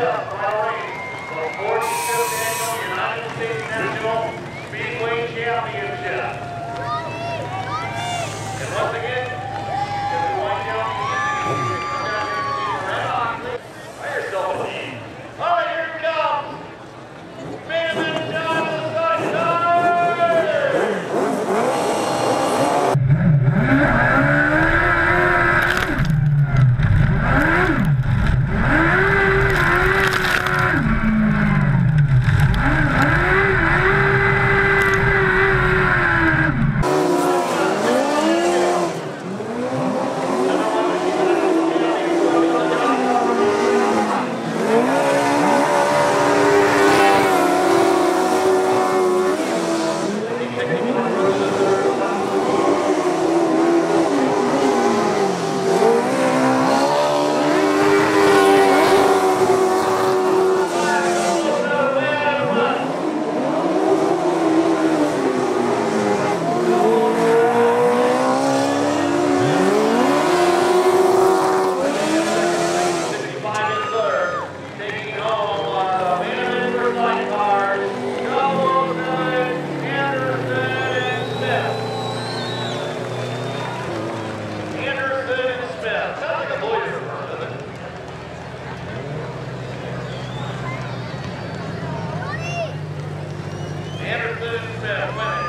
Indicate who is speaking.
Speaker 1: Yeah. Amen.